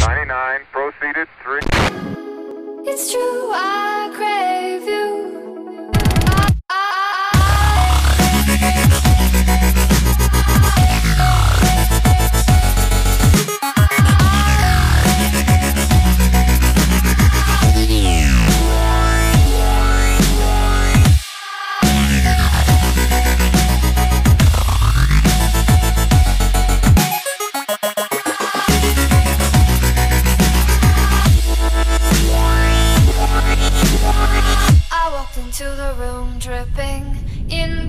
99, proceeded, 3. It's true, I dripping in